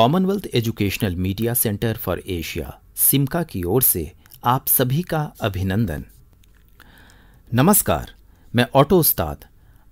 Commonwealth educational media centre for Asia CEMCA की ओर से आप सभी का अभिनंदन। नमस्कार, मैं ऑटो उस्ताद।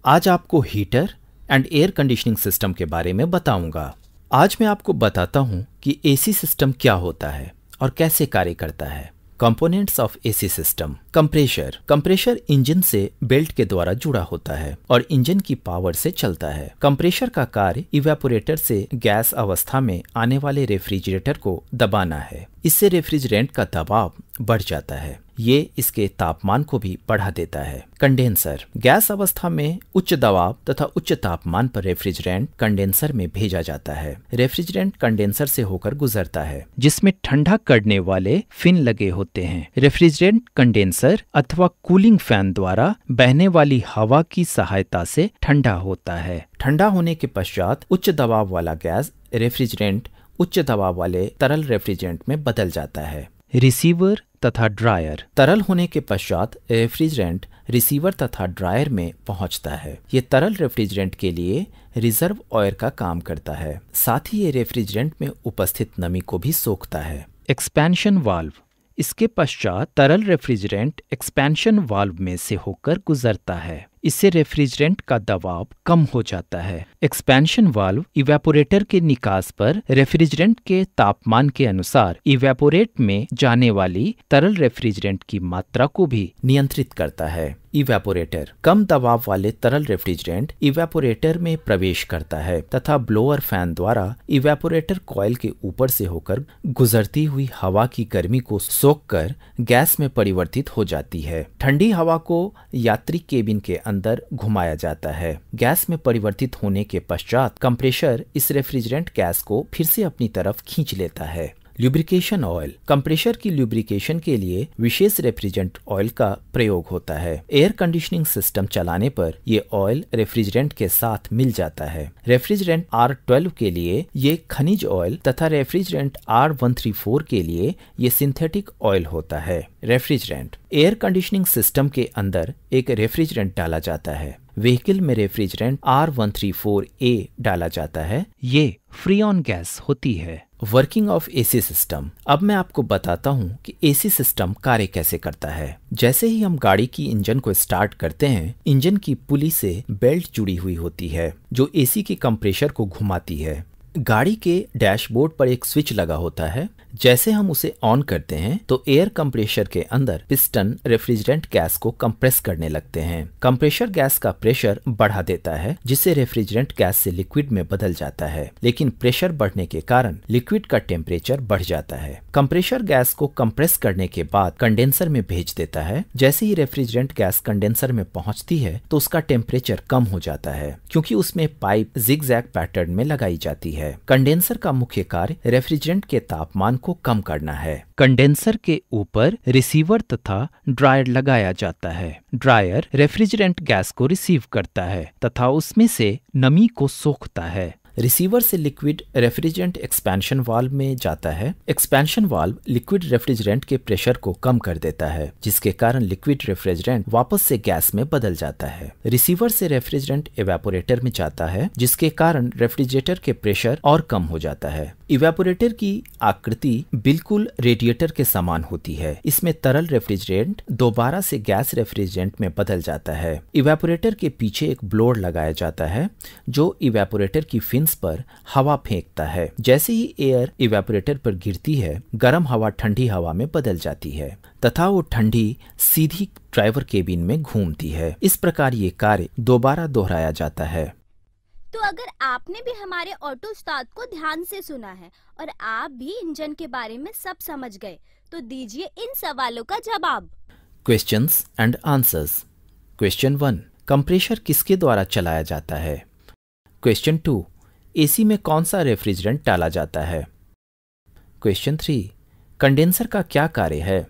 आज आपको heater and air conditioning system के बारे में बताऊँगा। आज मैं आपको बताता हूँ कि एसी सिस्टम क्या होता है और कैसे कार्य करता है। Components of AC system compressor compressor engine से बेल्ट के द्वारा जुड़ा होता है और इंजन की पावर से चलता है। कंप्रेशर का कार्य इवेपोरेटर से गैस अवस्था में आने वाले रेफ्रिजरेटर को दबाना है। इससे रेफ्रिजरेंट का दबाव बढ़ जाता है। ये इसके तापमान को भी बढ़ा देता है। कंडेंसर। गैस अवस्था में उच्च दबाव तथा उच्च तापमान पर रेफ्रिजरेंट कंडेंसर में भेजा जाता है। रेफ्रिजरेंट कंडेंसर से होकर गुजरता है, जिसमें ठंडा करने वाले फिन लगे होते हैं। रेफ्रिजरेंट कंडेंसर अथवा कूलिंग फ़ैन द्वारा बहने वाली हवा की सहायता से ठंडा होता है। ठंडा होने के पश्चात उच्च दबाव वाला गैस रेफ्रिजरेंट उच्च दबाव वाले तरल रेफ्रिजरेंट में बदल जाता है। रिसीवर तथा ड्रायर। तरल होने के पश्चात रेफ्रिजरेंट रिसीवर तथा ड्रायर में पहुँचता है। ये तरल रेफ्रिजरेंट के लिए रिज़र्व ऑयल का काम करता है। साथ ही ये रेफ्रिजरेंट में उपस्थित नमी को भी सोखता है। Expansion valve. इसके पश्चात तरल रेफ्रिजरेंट एक्सपेंशन वाल्व में से होकर गुजरता है। इससे रेफ्रिजरेंट का दबाव कम हो जाता है। एक्सपेंशन वाल्व इवेपोरेटर के निकास पर रेफ्रिजरेंट के तापमान के अनुसार इवेपोरेट में जाने वाली तरल रेफ्रिजरेंट की मात्रा को भी नियंत्रित करता है। इवेपोरेटर कम दबाव वाले तरल रेफ्रिजरेंट इवेपोरेटर में प्रवेश करता है, तथा ब्लोअर फ़ैन द्वारा इवेपोरेटर कॉयल के ऊपर से होकर गुजरती हुई हवा की गर्मी को सोखकर गैस में परिवर्तित हो जाती है। ठंडी हवा को यात्री केबिन के अंदर घुमाया जाता है। गैस में परिवर्तित होने के पश्चात कंप्रेशर इस रेफ्रिजरेंट गैस को फिर से अपनी तरफ़ खींच लेता है। ल्यूब्रिकेशन ऑयल कंप्रेशर की ल्यूब्रिकेशन के लिए विशेष रेफ्रिजरेंट ऑयल का प्रयोग होता है। एयर कंडीशनिंग सिस्टम चलाने पर ये ऑयल रेफ्रिजरेंट के साथ मिल जाता है। रेफ्रिजरेंट आर ट्वेल्व के लिए ये खनिज ऑयल तथा refrigerant R one three four के लिए ये सिंथेटिक ऑयल होता है। रेफ्रिजरेंट एयर कंडीशनिंग सिस्टम के अंदर एक रेफ्रिजरेंट डाला जाता है। व्हीकल में refrigerant R one three four A डाला जाता है। ये फ्री ऑन गैस होती है। वर्किंग ऑफ़ एसी सिस्टम अब मैं आपको बताता हूँ कि एसी सिस्टम कार्य कैसे करता है। जैसे ही हम गाड़ी की इंजन को स्टार्ट करते हैं, इंजन की पुली से बेल्ट जुड़ी हुई होती है, जो एसी के कंप्रेशर को घुमाती है। गाड़ी के डैशबोर्ड पर एक स्विच लगा होता है। जैसे हम उसे ऑन करते हैं तो एयर कंप्रेशर के अंदर पिस्टन रेफ्रिजरेंट गैस को कंप्रेस करने लगते हैं। कंप्रेशर गैस का प्रेशर बढ़ा देता है, जिससे रेफ्रिजरेंट गैस से लिक्विड में बदल जाता है, लेकिन प्रेशर बढ़ने के कारण लिक्विड का टेम्परेचर बढ़ जाता है। कंप्रेशर गैस को कंप्रेस करने के बाद कंडेंसर में भेज देता है। जैसे ही रेफ्रिजरेंट गैस कंडेंसर में पहुँचती है तो उसका टेम्परेचर कम हो जाता है, क्योंकि उसमें पाइप जिग पैटर्न में लगाई जाती है। कंडेंसर का मुख्य कार्य रेफ्रिजरेंट के तापमान को कम करना है। कंडेंसर के ऊपर रिसीवर तथा ड्रायर लगाया जाता है। ड्रायर रेफ्रिजरेंट गैस को रिसीव करता है तथा उसमें से नमी को सोखता है। रिसीवर से लिक्विड रेफ्रिजरेंट एक्सपेंशन वाल्व में जाता है। एक्सपेंशन वाल्व लिक्विड रेफ्रिजरेंट के प्रेशर को कम कर देता है, जिसके कारण लिक्विड रेफ्रिजरेंट वापस से गैस में बदल जाता है। रिसीवर से रेफ्रिजरेंट एवेपोरेटर में जाता है, जिसके कारण रेफ्रिजरेटर के प्रेशर और कम हो जाता है। इवेपोरेटर की आकृति बिल्कुल रेडिएटर के समान होती है। इसमें तरल रेफ्रिजरेंट दोबारा से गैस रेफ्रिजरेंट में बदल जाता है। इवेपोरेटर के पीछे एक ब्लोअर लगाया जाता है, जो इवेपोरेटर की फिंस पर हवा फेंकता है। जैसे ही एयर इवेपोरेटर पर गिरती है, गर्म हवा ठंडी हवा में बदल जाती है, तथा वो ठंडी, सीधी ड्राइवर केबिन में घूमती है। इस प्रकार ये कार्य दोबारा दोहराया जाता है। तो अगर आपने भी हमारे ऑटो उस्ताद को ध्यान से सुना है और आप भी इंजन के बारे में सब समझ गए तो दीजिए इन सवालों का जवाब। Question and answers question one compressor किसके द्वारा चलाया जाता है? क्वेश्चन टू एसी में कौन सा रेफ्रिजरेंट डाला जाता है? क्वेश्चन थ्री कंडेंसर का क्या कार्य है?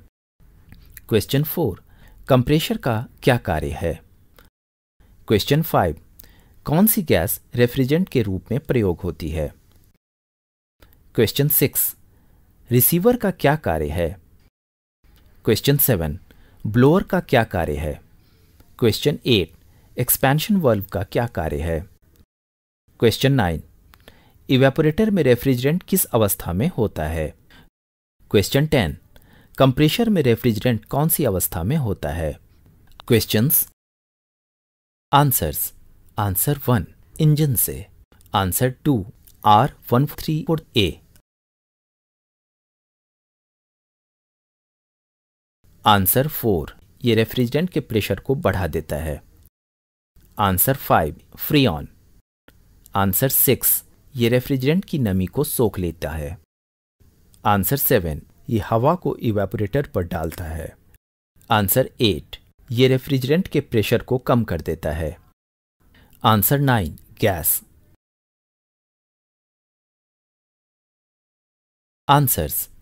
क्वेश्चन फोर कंप्रेशर का क्या कार्य है? क्वेश्चन फाइव कौन सी गैस रेफ्रिजरेंट के रूप में प्रयोग होती है? क्वेश्चन सिक्स रिसीवर का क्या कार्य है? क्वेश्चन सेवन ब्लोअर का क्या कार्य है? क्वेश्चन एट एक्सपेंशन वर्ल्व का क्या कार्य है? क्वेश्चन नाइन इवेपोरेटर में रेफ्रिजरेंट किस अवस्था में होता है? क्वेश्चन टेन कंप्रेशर में रेफ्रिजरेंट कौन सी अवस्था में होता है? Questions answers answer one, engine से। Answer two, R one three four A. Answer four, ये रेफ्रिजरेंट के प्रेशर को बढ़ा देता है। Answer five Freon answer six, ये रेफ्रिजरेंट की नमी को सोख लेता है। आंसर सेवन, ये हवा को इवेपोरेटर पर डालता है। आंसर एट, ये रेफ्रिजरेंट के प्रेशर को कम कर देता है। Answer nine gas. आंसर्स।